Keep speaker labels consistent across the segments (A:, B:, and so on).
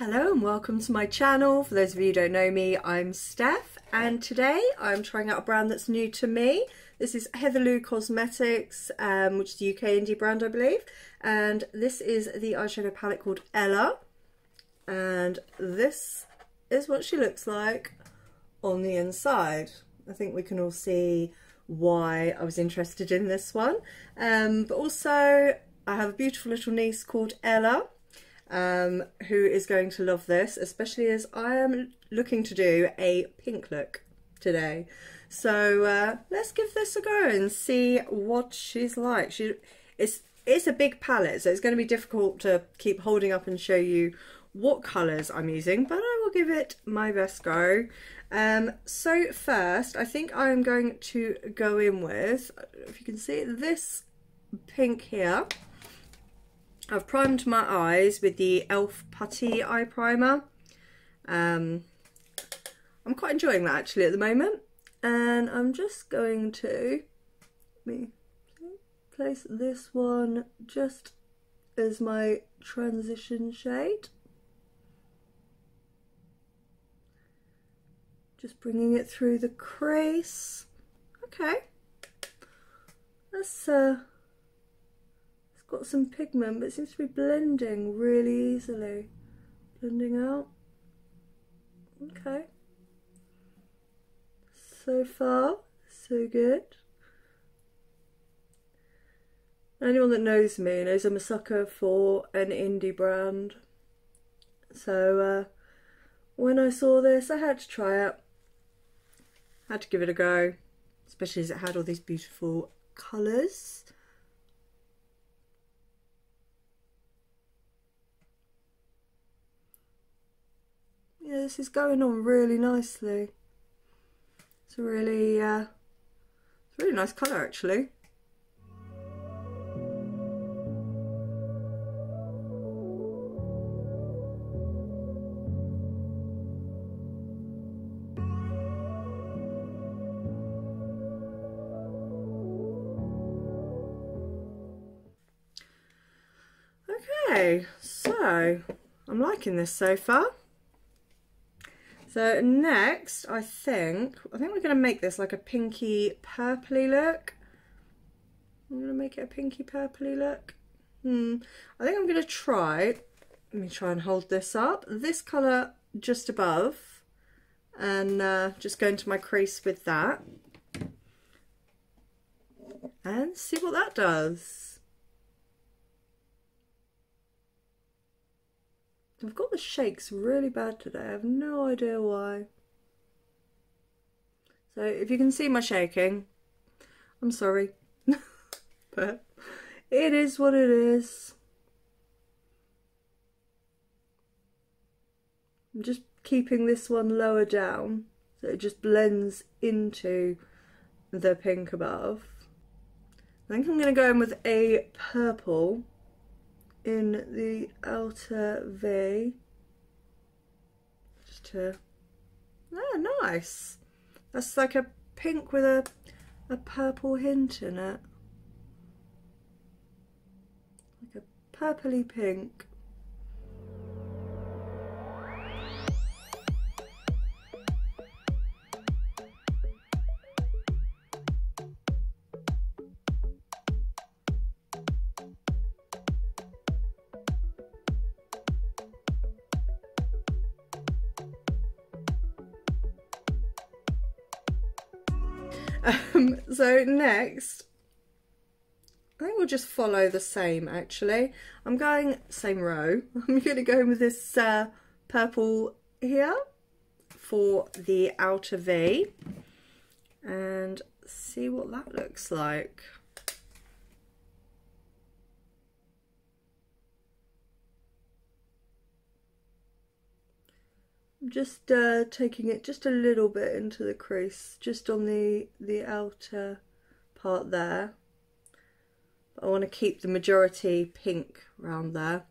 A: Hello and welcome to my channel. For those of you who don't know me, I'm Steph and today I'm trying out a brand that's new to me. This is Heather Lou Cosmetics, um, which is a UK indie brand I believe. And this is the eyeshadow palette called Ella. And this is what she looks like on the inside. I think we can all see why I was interested in this one. Um, but also I have a beautiful little niece called Ella um, who is going to love this, especially as I am looking to do a pink look today. So uh, let's give this a go and see what she's like. She, it's, it's a big palette, so it's going to be difficult to keep holding up and show you what colours I'm using, but I will give it my best go. Um, so first, I think I'm going to go in with, if you can see this pink here, I've primed my eyes with the e.l.f. Putty Eye Primer. Um, I'm quite enjoying that actually at the moment. And I'm just going to me place this one just as my transition shade. Just bringing it through the crease. Okay. That's uh, got some pigment but it seems to be blending really easily. Blending out. Okay. So far, so good. Anyone that knows me knows I'm a sucker for an indie brand. So uh, when I saw this, I had to try it. Had to give it a go, especially as it had all these beautiful colours. Yeah, this is going on really nicely. It's a really, uh, it's a really nice colour actually. Okay, so I'm liking this so far. So next, I think, I think we're going to make this like a pinky purpley look. I'm going to make it a pinky purpley look. Hmm, I think I'm going to try, let me try and hold this up, this colour just above and uh, just go into my crease with that and see what that does. I've got the shakes really bad today. I have no idea why. So if you can see my shaking, I'm sorry. but it is what it is. I'm just keeping this one lower down so it just blends into the pink above. I think I'm going to go in with a purple in the outer V just to oh ah, nice. That's like a pink with a a purple hint in it. Like a purpley pink Um, so next, I think we'll just follow the same actually. I'm going same row. I'm going to go with this uh, purple here for the outer V and see what that looks like. Just uh, taking it just a little bit into the crease, just on the, the outer part there. I want to keep the majority pink around there.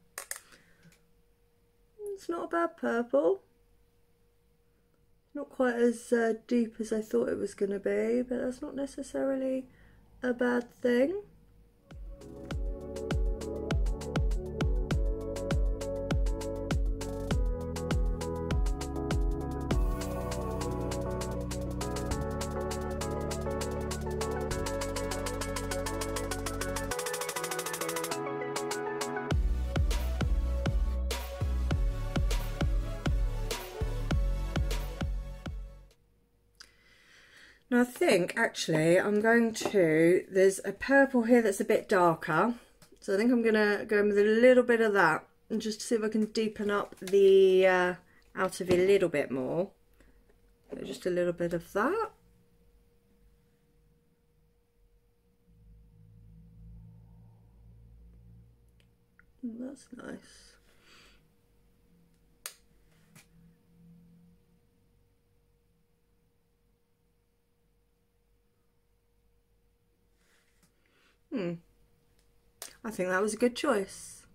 A: It's not a bad purple. Not quite as uh, deep as I thought it was going to be, but that's not necessarily a bad thing. Now I think actually I'm going to, there's a purple here that's a bit darker. So I think I'm going to go in with a little bit of that and just see if I can deepen up the uh, outer a little bit more. So just a little bit of that. That's nice. Hmm. I think that was a good choice.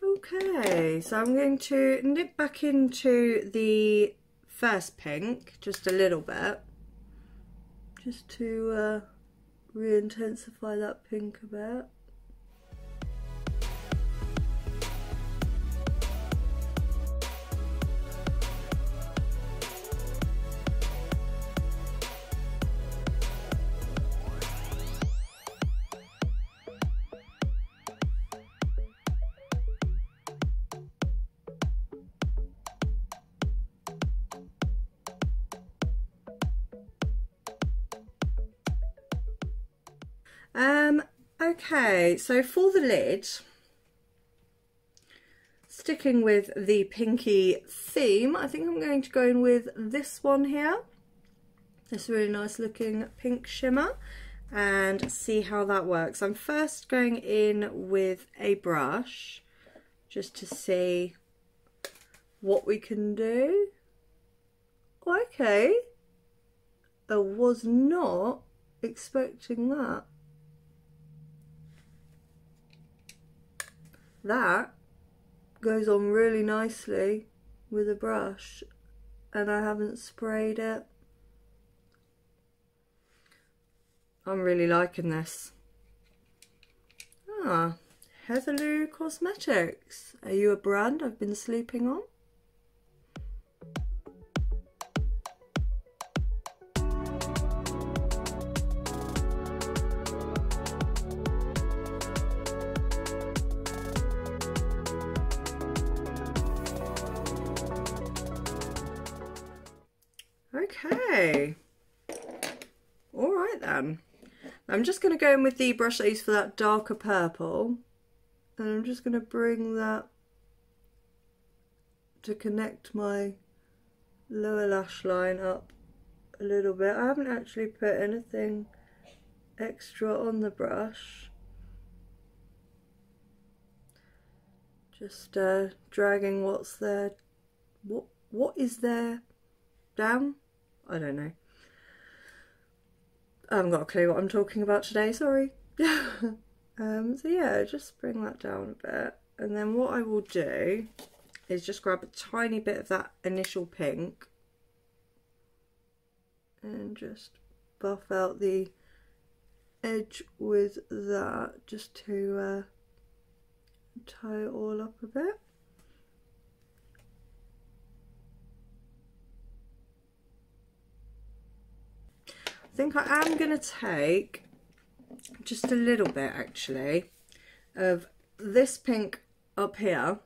A: Okay, so I'm going to nip back into the first pink just a little bit, just to uh, re-intensify that pink a bit. Okay, so for the lid, sticking with the pinky theme, I think I'm going to go in with this one here. This really nice looking pink shimmer and see how that works. I'm first going in with a brush just to see what we can do. Okay, I was not expecting that. That goes on really nicely with a brush and I haven't sprayed it. I'm really liking this. Ah, Heather Lou Cosmetics. Are you a brand I've been sleeping on? Okay. All right then. I'm just going to go in with the brush I used for that darker purple. And I'm just going to bring that to connect my lower lash line up a little bit. I haven't actually put anything extra on the brush. Just uh, dragging what's there, what what is there down I don't know. I haven't got a clue what I'm talking about today, sorry. um, so yeah, just bring that down a bit. And then what I will do is just grab a tiny bit of that initial pink and just buff out the edge with that just to uh, tie it all up a bit. I think I am going to take just a little bit actually of this pink up here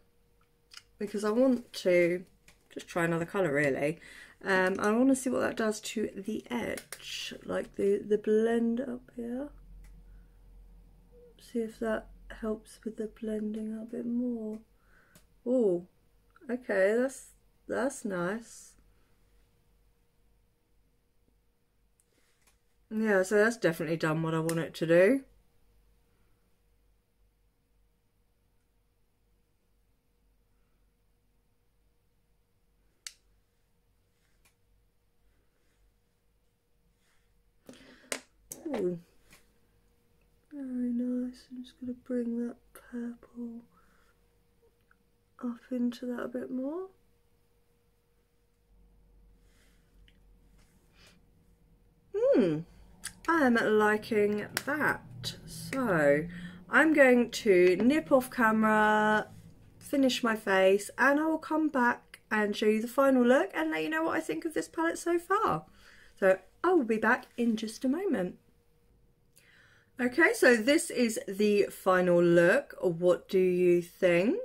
A: because I want to just try another colour really. Um, I want to see what that does to the edge, like the, the blend up here. See if that helps with the blending a bit more. Oh, okay, that's that's nice. Yeah, so that's definitely done what I want it to do. Very nice. I'm just going to bring that purple up into that a bit more. Hmm. Am liking that. So I'm going to nip off camera, finish my face, and I will come back and show you the final look and let you know what I think of this palette so far. So I will be back in just a moment. Okay, so this is the final look. What do you think?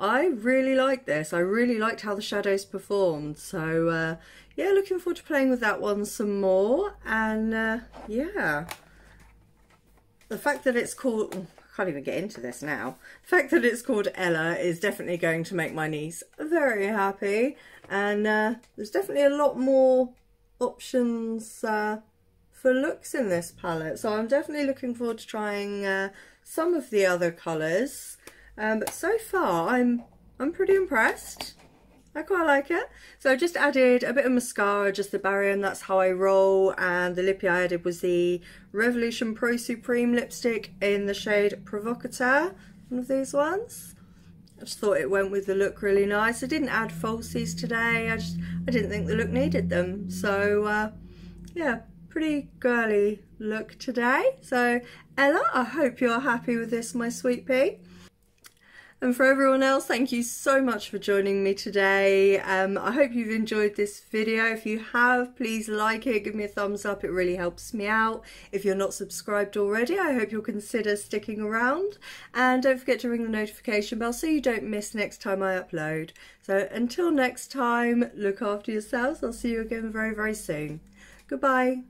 A: I really like this. I really liked how the shadows performed. So uh, yeah, looking forward to playing with that one some more. And uh, yeah, the fact that it's called, I can't even get into this now. The fact that it's called Ella is definitely going to make my niece very happy. And uh, there's definitely a lot more options uh, for looks in this palette. So I'm definitely looking forward to trying uh, some of the other colours. Um, but so far I'm I'm pretty impressed. I quite like it. So I just added a bit of mascara, just the barrier, and that's how I roll. And the lippy I added was the Revolution Pro Supreme lipstick in the shade Provocateur, one of these ones. I just thought it went with the look really nice. I didn't add falsies today. I just I didn't think the look needed them. So uh, yeah, pretty girly look today. So Ella, I hope you're happy with this, my sweet pea. And for everyone else, thank you so much for joining me today. Um, I hope you've enjoyed this video. If you have, please like it, give me a thumbs up. It really helps me out. If you're not subscribed already, I hope you'll consider sticking around. And don't forget to ring the notification bell so you don't miss next time I upload. So until next time, look after yourselves. I'll see you again very, very soon. Goodbye.